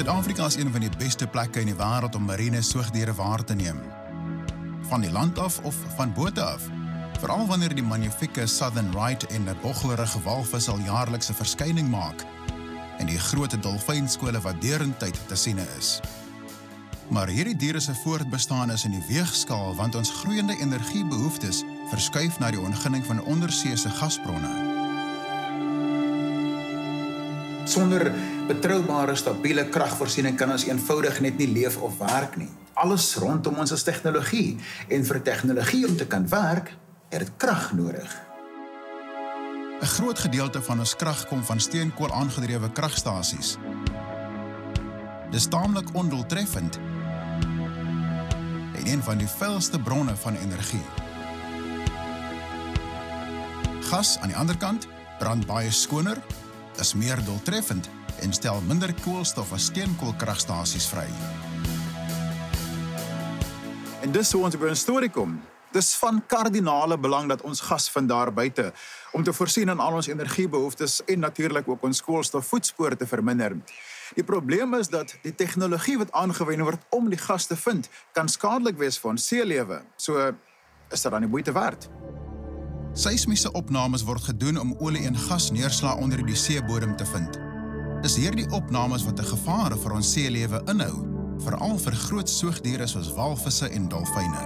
Suid-Afrika is een van die beste plekke in die wêreld om marine soogdiere waar te neem. Van die land af of van bote af. Veral wanneer die magnifieke Southern Right en 'n boggelerige walvis al jaarliks 'n verskyning maak en die groot dolfynskole wat deurentyd te sien is. Maar hierdie diere se voortbestaan is in die weegskaal want ons groeiende energiebehoeftes verskuif na die ontginning van onderseese gasbronne. Sonder betroubare stabiele kragvoorsiening kan ons eenvoudig net nie leef of werk nie. Alles rondom ons is tegnologie en vir tegnologie om te kan werk, het dit krag nodig. 'n Groot gedeelte van ons krag kom van steenkool aangedrewe kragstasies. Dis taamlik ondoeltreffend en een van die vuilste bronne van energie. Gas aan die ander kant brand baie skoner, is meer doeltreffend en stel minder koolstof as steenkoolkragstasies vry. En dis hoe ons by 'n storie kom. Dis van kardinale belang dat ons gas vind daar buite om te voorsien aan al ons energiebehoeftes en natuurlik ook ons koolstofvoetspoor te verminder. Die probleem is dat die tegnologie wat aangewend word om die gas te vind, kan skadelik wees vir ons seelewe. So is dit dan die moeite werd. Seismiese opnames word gedoen om olie en gas neerslag onder die seebodem te vind. Dis hierdie opnames wat 'n gevaar vir ons seelewe inhou, veral vir groot soogdiere soos walvisse en dolfyne.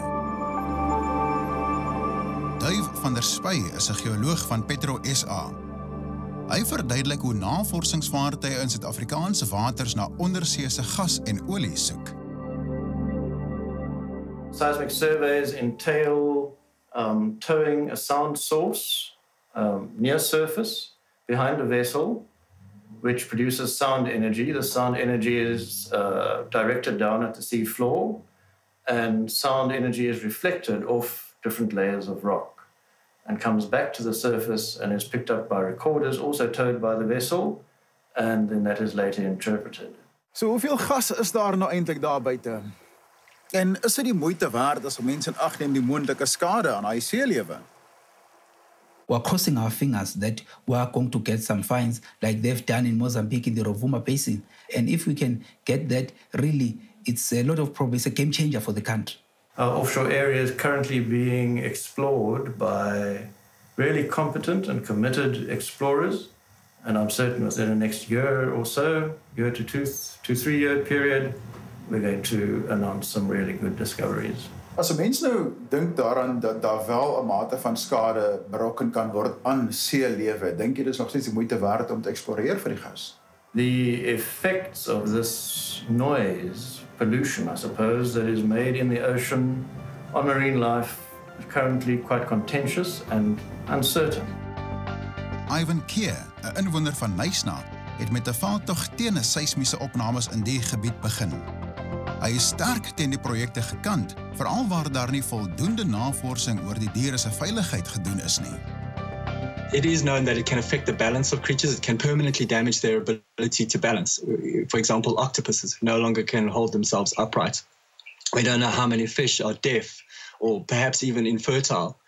Duif van der Spy is 'n geoloog van Petro SA Hy verduidelik hoe navorsingsvaartuie in Suid-Afrikaanse waters na onderseese gas en olie soek. Seismic surveys entail um, towing a sound source um, near surface behind a vessel, which produces sound energy. The sound energy is uh, directed down at the sea floor, and sound energy is reflected off different layers of rock. and comes back to the surface and is picked up by recorders, also towed by the vessel, and then that is later interpreted. So hoeveel gas is daar nou eintlik daar buite? En is dit die moeite werd as mense in ag neem die moontlike skade aan hy seelewe? We're crossing our fingers that we are going to get some fines like they've done in Mozambique in the Rovuma Basin. And if we can get that, really, it's a lot of progress, a game changer for the country. Our offshore area is currently being explored by really competent and committed explorers. And I'm certain within the next year or so, year to two, two three year period, we're going to announce some really good discoveries. As mense nou dink daaraan dat daar wel 'n mate van skade berokken kan word aan seelewe, dink jy dis nog steeds die moeite werd om te eksploreer vir die gas? The effects of this noise pollution, I suppose, that is made in the ocean on marine life is currently quite contentious and uncertain. Ivan Keer, 'n inwoner van Nysna, het met 'n veldtog teen 'n seismiese opnames in die gebied begin. Hy is sterk teen die projekte gekant, veral waar daar nie voldoende navorsing oor die diere se veiligheid gedoen is nie. it is known that it can affect the balance of creatures. It can permanently damage their ability to balance. For example, octopuses no longer can hold themselves upright. We don't know how many fish are deaf or perhaps even infertile.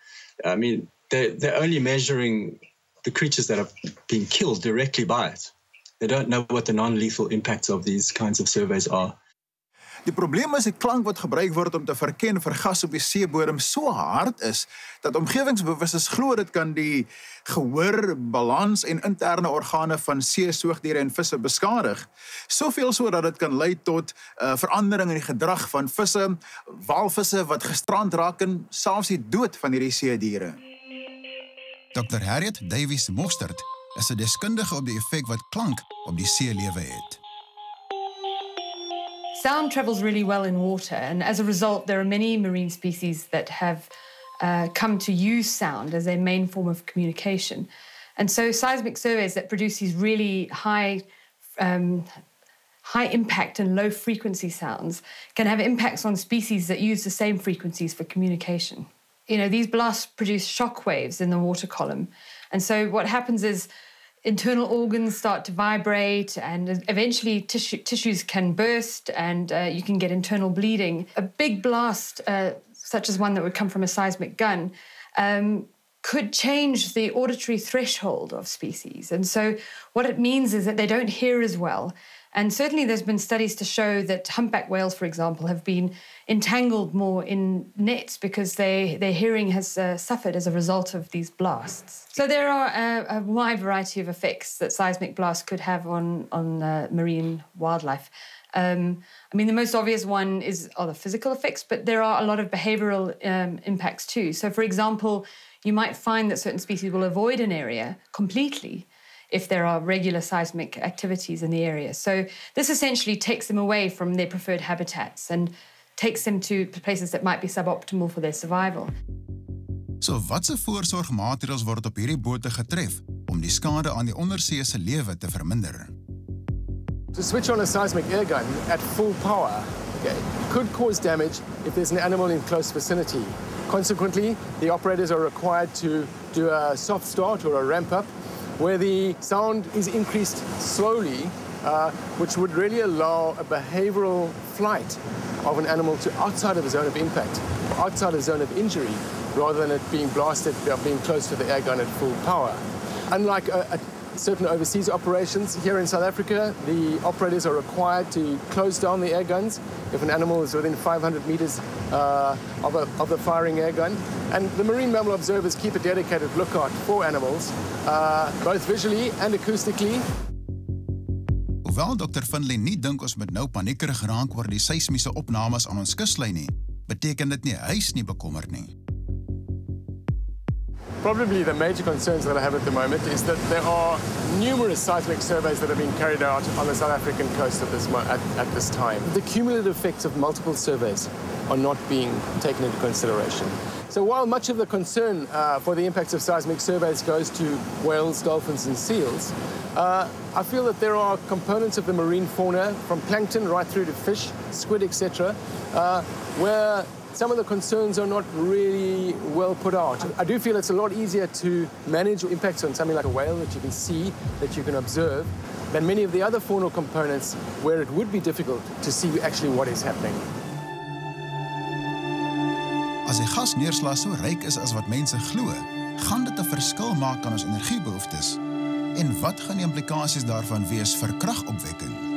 I mean, they're, they're only measuring the creatures that are being killed directly by it. They don't know what the non lethal impacts of these kinds of surveys are. Die probleem is die klank wat gebruik word om te verken vir gas op die seebodem so hard is dat omgewingsbewusstes glo dit kan die gehoor, balans en interne organe van seesoogdiere en visse beskadig. Soveel so dat dit kan lei tot 'n uh, verandering in die gedrag van visse, walvisse wat gestrand raak en selfs die dood van hierdie seediere. Dr. Harriet Davies Mostert is 'n deskundige op die effek wat klank op die seelewe het. Sound travels really well in water, and as a result, there are many marine species that have uh, come to use sound as their main form of communication. And so, seismic surveys that produce these really high, um, high impact and low frequency sounds can have impacts on species that use the same frequencies for communication. You know, these blasts produce shock waves in the water column. And so, what happens is internal organs start to vibrate and eventually tissue, tissues can burst and uh, you can get internal bleeding. A big blast, uh, such as one that would come from a seismic gun, um, could change the auditory threshold of species. And so what it means is that they don't hear as well And certainly, there's been studies to show that humpback whales, for example, have been entangled more in nets because they, their hearing has uh, suffered as a result of these blasts. So, there are a, a wide variety of effects that seismic blasts could have on, on uh, marine wildlife. Um, I mean, the most obvious one is are the physical effects, but there are a lot of behavioral um, impacts too. So, for example, you might find that certain species will avoid an area completely if there are regular seismic activities in the area. So, this essentially takes them away from their preferred habitats and takes them to places that might be suboptimal for their survival. So watse voorsorgmaatreëls word op hierdie bote getref om die skade aan die ondersee se lewe te verminder? To switch on a seismic air gun at full power okay, could cause damage if there's an animal in close vicinity. Consequently, the operators are required to do a soft start or a ramp up where the sound is increased slowly, uh, which would really allow a behavioral flight of an animal to outside of the zone of impact, outside of the zone of injury, rather than it being blasted, being close to the air gun at full power. Unlike a, a certain overseas operations. Here in South Africa, the operators are required to close down the air guns if an animal is within 500 meters uh, of, a, of the firing air gun. And the marine mammal observers keep a dedicated lookout for animals, uh, both visually and acoustically. Hoewel Dr. Findlay nie dink ons moet nou paniekerig raak oor die seismiese opnames aan ons kuslyn nie, beteken dit nie hy is nie bekommerd nie. Probably the major concerns that I have at the moment is that there are numerous seismic surveys that have been carried out on the South African coast at this, at, at this time. The cumulative effects of multiple surveys are not being taken into consideration. So while much of the concern uh, for the impacts of seismic surveys goes to whales, dolphins and seals, uh, I feel that there are components of the marine fauna, from plankton right through to fish, squid, etc., uh, where some of the concerns are not really well put out. I do feel it's a lot easier to manage impacts on something like a whale that you can see, that you can observe, than many of the other faunal components where it would be difficult to see actually what is happening. As die gasneerslag so ryk is as wat mense glo, gaan dit 'n verskil maak aan ons energiebehoeftes. En wat gaan die implikasies daarvan wees vir kragopwekking?